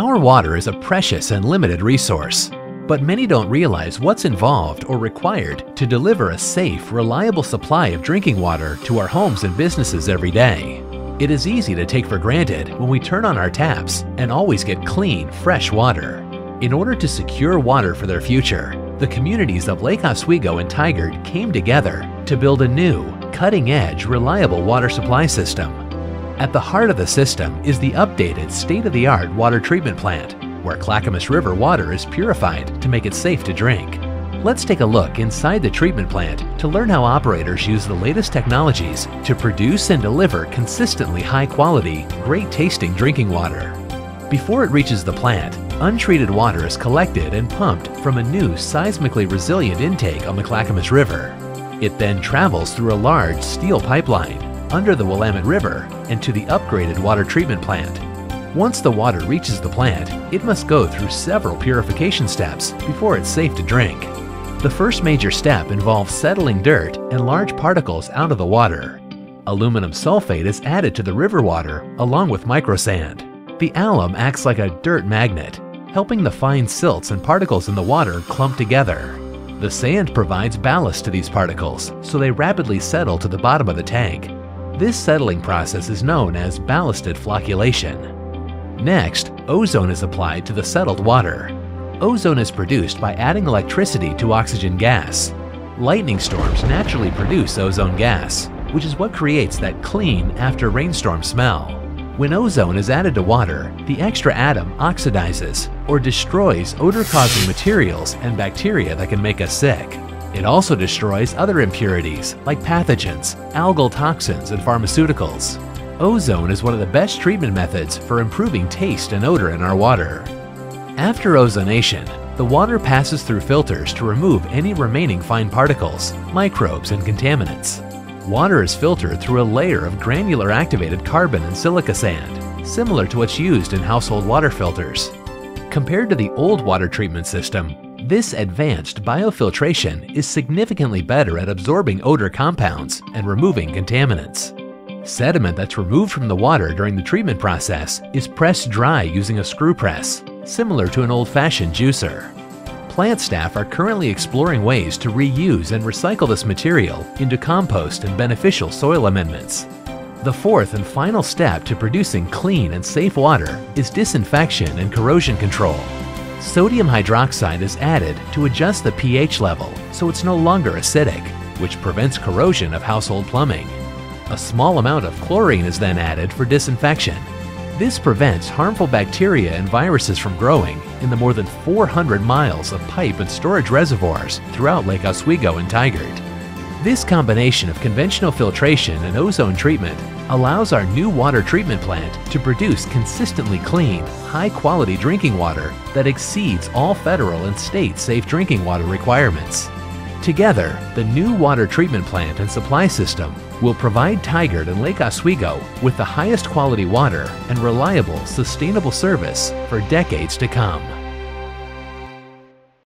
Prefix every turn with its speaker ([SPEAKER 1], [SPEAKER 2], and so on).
[SPEAKER 1] Our water is a precious and limited resource, but many don't realize what's involved or required to deliver a safe, reliable supply of drinking water to our homes and businesses every day. It is easy to take for granted when we turn on our taps and always get clean, fresh water. In order to secure water for their future, the communities of Lake Oswego and Tigard came together to build a new, cutting-edge, reliable water supply system. At the heart of the system is the updated state-of-the-art water treatment plant, where Clackamas River water is purified to make it safe to drink. Let's take a look inside the treatment plant to learn how operators use the latest technologies to produce and deliver consistently high quality, great tasting drinking water. Before it reaches the plant, untreated water is collected and pumped from a new seismically resilient intake on the Clackamas River. It then travels through a large steel pipeline under the Willamette River and to the upgraded water treatment plant. Once the water reaches the plant, it must go through several purification steps before it's safe to drink. The first major step involves settling dirt and large particles out of the water. Aluminum sulfate is added to the river water along with microsand. The alum acts like a dirt magnet, helping the fine silts and particles in the water clump together. The sand provides ballast to these particles, so they rapidly settle to the bottom of the tank, this settling process is known as ballasted flocculation. Next, ozone is applied to the settled water. Ozone is produced by adding electricity to oxygen gas. Lightning storms naturally produce ozone gas, which is what creates that clean after rainstorm smell. When ozone is added to water, the extra atom oxidizes or destroys odor-causing materials and bacteria that can make us sick. It also destroys other impurities like pathogens, algal toxins, and pharmaceuticals. Ozone is one of the best treatment methods for improving taste and odor in our water. After ozonation, the water passes through filters to remove any remaining fine particles, microbes, and contaminants. Water is filtered through a layer of granular activated carbon and silica sand, similar to what's used in household water filters. Compared to the old water treatment system, this advanced biofiltration is significantly better at absorbing odor compounds and removing contaminants. Sediment that's removed from the water during the treatment process is pressed dry using a screw press, similar to an old-fashioned juicer. Plant staff are currently exploring ways to reuse and recycle this material into compost and beneficial soil amendments. The fourth and final step to producing clean and safe water is disinfection and corrosion control. Sodium hydroxide is added to adjust the pH level so it's no longer acidic, which prevents corrosion of household plumbing. A small amount of chlorine is then added for disinfection. This prevents harmful bacteria and viruses from growing in the more than 400 miles of pipe and storage reservoirs throughout Lake Oswego and Tigard. This combination of conventional filtration and ozone treatment allows our new water treatment plant to produce consistently clean, high-quality drinking water that exceeds all federal and state safe drinking water requirements. Together, the new water treatment plant and supply system will provide Tigard and Lake Oswego with the highest quality water and reliable, sustainable service for decades to come.